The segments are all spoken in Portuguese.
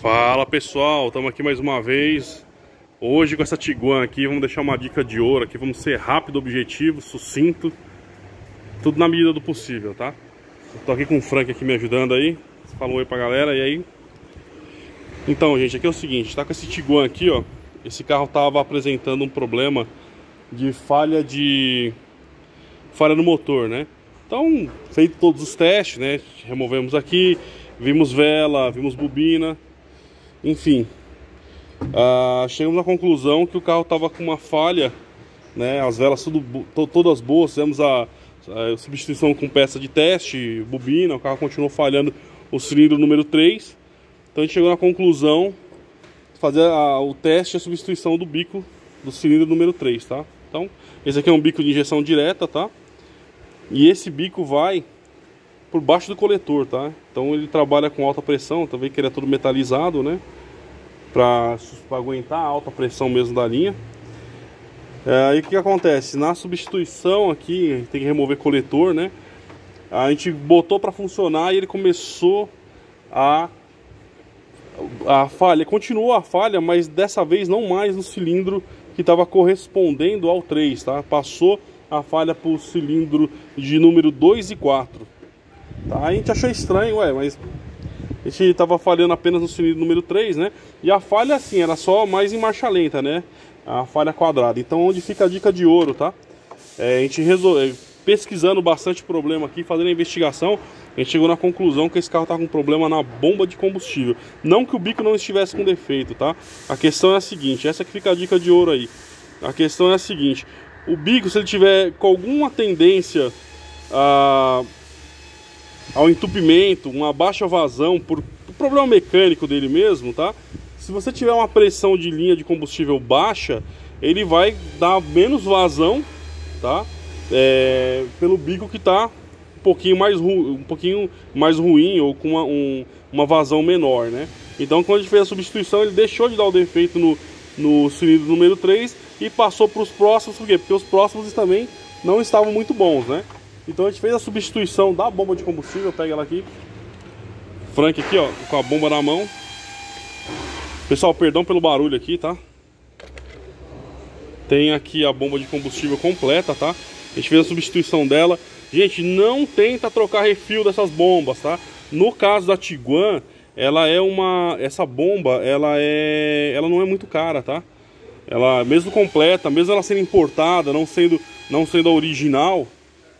Fala pessoal, estamos aqui mais uma vez Hoje com essa Tiguan aqui, vamos deixar uma dica de ouro aqui Vamos ser rápido, objetivo, sucinto Tudo na medida do possível, tá? Estou aqui com o Frank aqui me ajudando aí Falou um oi pra galera, e aí? Então gente, aqui é o seguinte, tá com esse Tiguan aqui, ó Esse carro tava apresentando um problema de falha de... Falha no motor, né? Então, feito todos os testes, né? Removemos aqui, vimos vela, vimos bobina enfim, uh, chegamos à conclusão que o carro estava com uma falha, né? As velas tudo, to, todas boas, fizemos a, a, substituição com peça de teste, bobina, o carro continuou falhando o cilindro número 3. Então a gente chegou na conclusão fazer a, o teste e a substituição do bico do cilindro número 3, tá? Então, esse aqui é um bico de injeção direta, tá? E esse bico vai por baixo do coletor, tá? Então ele trabalha com alta pressão, também que ele é todo metalizado, né? Para aguentar a alta pressão mesmo da linha. É, aí o que, que acontece? Na substituição aqui, tem que remover coletor, né? A gente botou para funcionar e ele começou a a falha, continuou a falha, mas dessa vez não mais no cilindro que estava correspondendo ao 3, tá? Passou a falha para o cilindro de número 2 e 4. Tá? A gente achou estranho, ué, mas a gente tava falhando apenas no cilindro número 3, né? E a falha, assim, era só mais em marcha lenta, né? A falha quadrada. Então, onde fica a dica de ouro, tá? É, a gente resolveu, pesquisando bastante problema aqui, fazendo a investigação, a gente chegou na conclusão que esse carro tá com problema na bomba de combustível. Não que o bico não estivesse com defeito, tá? A questão é a seguinte, essa que fica a dica de ouro aí. A questão é a seguinte, o bico, se ele tiver com alguma tendência a ao entupimento, uma baixa vazão por problema mecânico dele mesmo, tá? Se você tiver uma pressão de linha de combustível baixa, ele vai dar menos vazão, tá? É, pelo bico que tá um pouquinho mais, um pouquinho mais ruim ou com uma, um, uma vazão menor, né? Então quando a gente fez a substituição, ele deixou de dar o defeito no, no cilindro número 3 e passou para os próximos, por quê? Porque os próximos também não estavam muito bons, né? Então a gente fez a substituição da bomba de combustível, pega ela aqui. Frank aqui, ó, com a bomba na mão. Pessoal, perdão pelo barulho aqui, tá? Tem aqui a bomba de combustível completa, tá? A gente fez a substituição dela. Gente, não tenta trocar refil dessas bombas, tá? No caso da Tiguan, ela é uma... Essa bomba, ela é... Ela não é muito cara, tá? Ela, mesmo completa, mesmo ela sendo importada, não sendo, não sendo a original,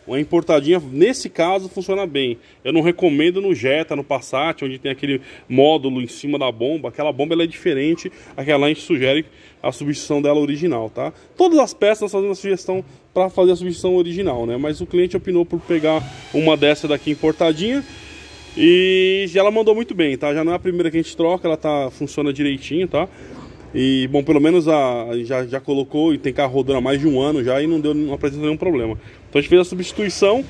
uma importadinha, nesse caso, funciona bem. Eu não recomendo no Jetta, no Passat, onde tem aquele módulo em cima da bomba. Aquela bomba ela é diferente, aquela a gente sugere a substituição dela original, tá? Todas as peças nós fazemos a sugestão para fazer a substituição original, né? Mas o cliente opinou por pegar uma dessa daqui importadinha e ela mandou muito bem, tá? Já não é a primeira que a gente troca, ela tá, funciona direitinho, tá? E, bom, pelo menos a, já, já colocou e tem carro rodando há mais de um ano já e não, deu, não apresentou nenhum problema. Então a gente fez a substituição.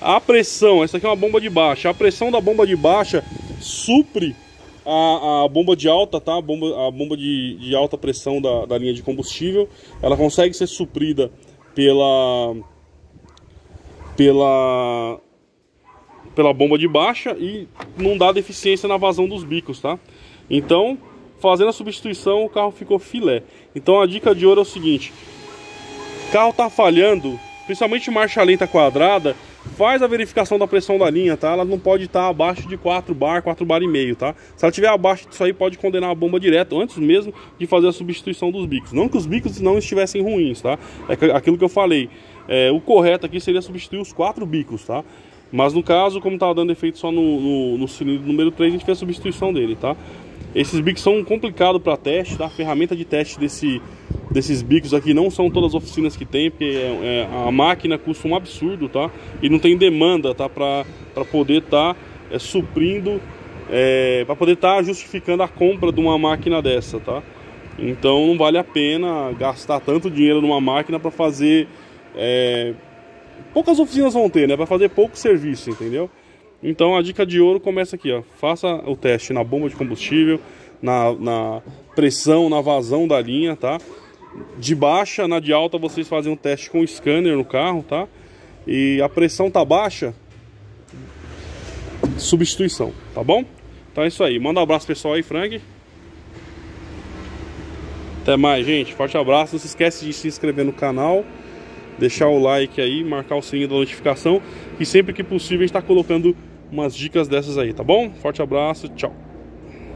A pressão, essa aqui é uma bomba de baixa. A pressão da bomba de baixa supre a, a bomba de alta, tá? A bomba, a bomba de, de alta pressão da, da linha de combustível. Ela consegue ser suprida pela, pela, pela bomba de baixa e não dá deficiência na vazão dos bicos, tá? Então, fazendo a substituição, o carro ficou filé. Então a dica de ouro é o seguinte: carro tá falhando, principalmente marcha lenta quadrada, faz a verificação da pressão da linha, tá? Ela não pode estar tá abaixo de 4 bar, 4 bar e meio, tá? Se ela estiver abaixo disso aí, pode condenar a bomba direto, antes mesmo de fazer a substituição dos bicos. Não que os bicos não estivessem ruins, tá? É aquilo que eu falei. É, o correto aqui seria substituir os quatro bicos, tá? Mas no caso, como estava dando efeito só no, no, no cilindro número 3, a gente fez a substituição dele, tá? Esses bicos são complicados para teste, tá? A ferramenta de teste desse, desses bicos aqui não são todas as oficinas que tem, porque é, é, a máquina custa um absurdo, tá? E não tem demanda, tá? Para poder estar tá, é, suprindo, é, para poder estar tá justificando a compra de uma máquina dessa, tá? Então não vale a pena gastar tanto dinheiro numa máquina para fazer... É, poucas oficinas vão ter, né? Para fazer pouco serviço, entendeu? Então a dica de ouro começa aqui, ó. Faça o teste na bomba de combustível, na, na pressão, na vazão da linha, tá? De baixa, na de alta vocês fazem um teste com o scanner no carro, tá? E a pressão tá baixa, substituição, tá bom? Então é isso aí. Manda um abraço pessoal aí, Frank. Até mais, gente. Forte abraço. Não se esquece de se inscrever no canal, deixar o like aí, marcar o sininho da notificação. E sempre que possível a gente está colocando umas dicas dessas aí, tá bom? Forte abraço, tchau.